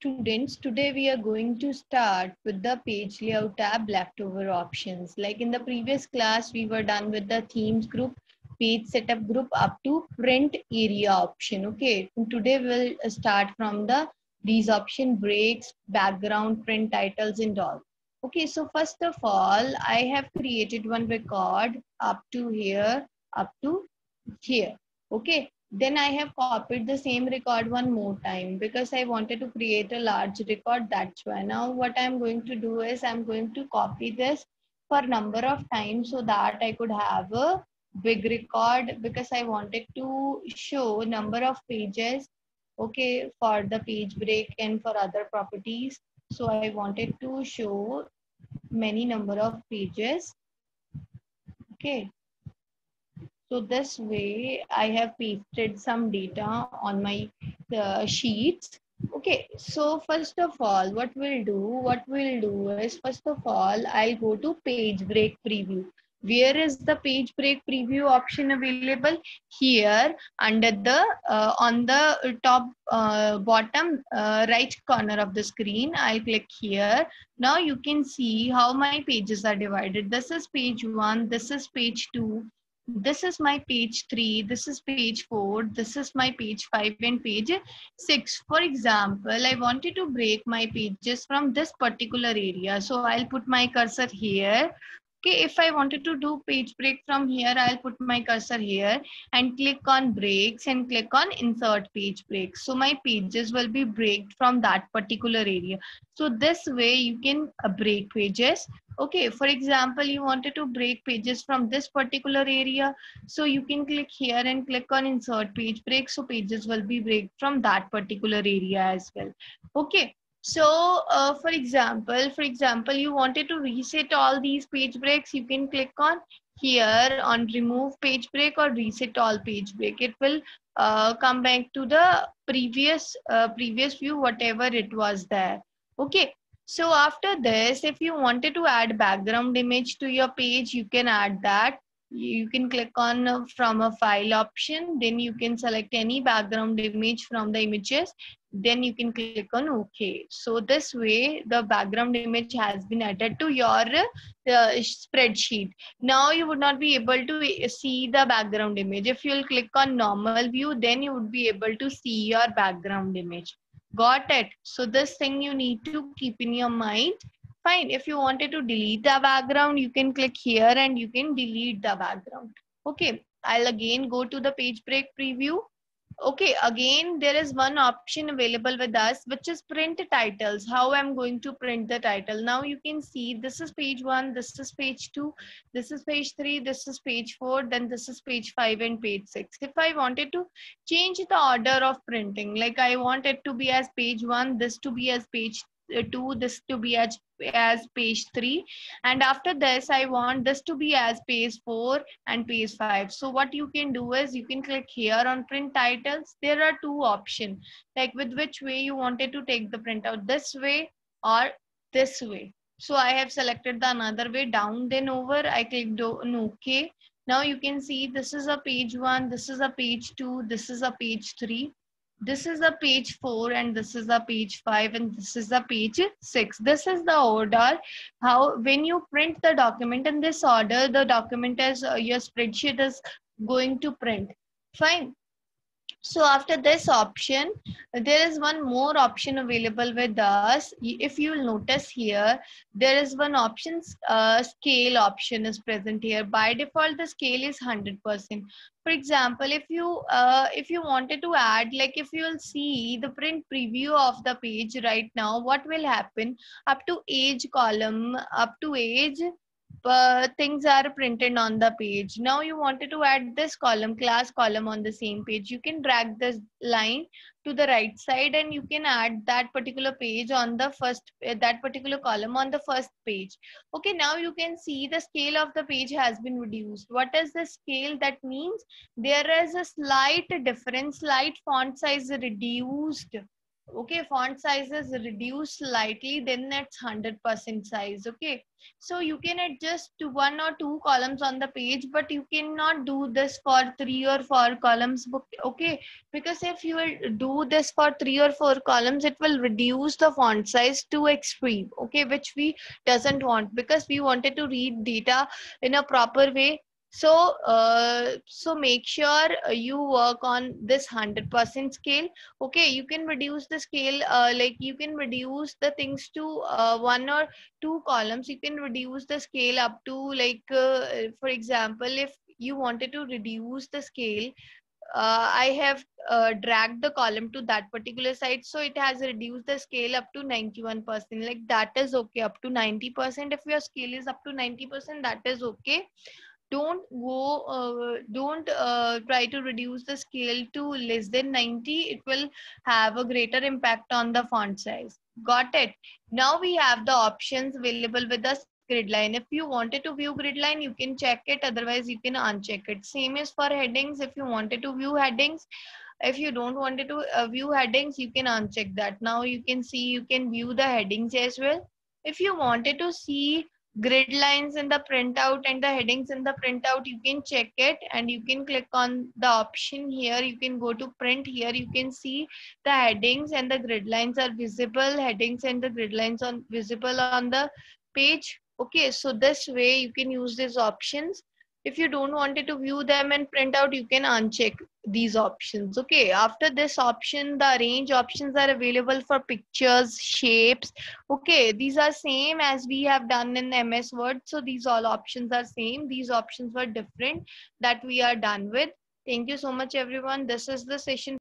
students, today we are going to start with the page layout tab leftover options. Like in the previous class, we were done with the themes group, page setup group up to print area option. Okay, and today we'll start from the these option breaks, background, print titles and all. Okay, so first of all, I have created one record up to here, up to here. Okay, then I have copied the same record one more time because I wanted to create a large record. That's why now what I'm going to do is I'm going to copy this for number of times so that I could have a big record because I wanted to show number of pages okay for the page break and for other properties so i wanted to show many number of pages okay so this way I have pasted some data on my uh, sheets. Okay, so first of all, what we'll do, what we'll do is first of all, I'll go to page break preview. Where is the page break preview option available? Here under the, uh, on the top uh, bottom uh, right corner of the screen, I'll click here. Now you can see how my pages are divided. This is page one, this is page two, this is my page 3 this is page 4 this is my page 5 and page 6 for example i wanted to break my pages from this particular area. So i'll put my cursor here. Okay if i wanted to do page break from here i'll put my cursor here and click on breaks and click on insert page break. So my pages will be breaked from that particular area. So this way you can uh, break pages okay for example you wanted to break pages from this particular area so you can click here and click on insert page break so pages will be break from that particular area as well. Okay so uh, for example for example you wanted to reset all these page breaks you can click on here on remove page break or reset all page break. It will uh, come back to the previous uh, previous view whatever it was there. Okay so after this, if you wanted to add background image to your page, you can add that. You can click on uh, from a file option. Then you can select any background image from the images. Then you can click on OK. So this way, the background image has been added to your uh, spreadsheet. Now you would not be able to uh, see the background image. If you'll click on normal view, then you would be able to see your background image. Got it. So this thing you need to keep in your mind. Fine. If you wanted to delete the background, you can click here and you can delete the background. Okay. I'll again go to the page break preview okay again there is one option available with us which is print titles. How i'm going to print the title? Now you can see this is page one this is page two this is page three this is page four then this is page five and page six. If i wanted to change the order of printing like i want it to be as page one this to be as page uh, two this to be as as page 3 and after this i want this to be as page 4 and page 5 so what you can do is you can click here on print titles. There are two options like with which way you wanted to take the printout this way or this way. So i have selected the another way. Down then over i clicked on ok. Now you can see this is a page 1 this is a page 2 this is a page 3 this is a page 4 and this is a page 5 and this is a page 6 this is the order. How when you print the document in this order the document as uh, your spreadsheet is going to print. Fine so after this option, there is one more option available with us. If you will notice here, there is one option, uh, scale option is present here. By default, the scale is 100%. For example, if you uh, if you wanted to add, like if you will see the print preview of the page right now, what will happen up to age column, up to age uh, things are printed on the page. Now you wanted to add this column, class column on the same page. You can drag this line to the right side and you can add that particular page on the first, uh, that particular column on the first page. Okay, now you can see the scale of the page has been reduced. What is the scale? That means there is a slight difference, slight font size reduced okay font size is reduced slightly then that's 100% size okay? So you can adjust to one or two columns on the page but you cannot do this for three or four columns okay? Because if you do this for three or four columns it will reduce the font size to extreme okay? Which we doesn't want because we wanted to read data in a proper way so uh, so make sure you work on this 100% scale okay you can reduce the scale uh, like you can reduce the things to uh, one or two columns you can reduce the scale up to like uh, for example if you wanted to reduce the scale uh, I have uh, dragged the column to that particular side. So it has reduced the scale up to 91%. Like that is okay. Up to 90%. If your scale is up to 90%, that is okay don't go uh, don't uh, try to reduce the scale to less than 90 it will have a greater impact on the font size. Got it? Now we have the options available with us grid line. If you wanted to view grid line you can check it otherwise you can uncheck it. Same is for headings. If you wanted to view headings if you don't wanted to uh, view headings you can uncheck that. Now you can see you can view the headings as well. If you wanted to see grid lines in the printout and the headings in the printout you can check it and you can click on the option here. You can go to print. Here you can see the headings and the grid lines are visible. Headings and the grid lines are visible on the page. Okay so this way you can use these options if you don't want it to view them and print out you can uncheck these options okay? After this option the arrange options are available for pictures shapes okay? These are same as we have done in ms word so these all options are same. These options were different that we are done with. Thank you so much everyone. This is the session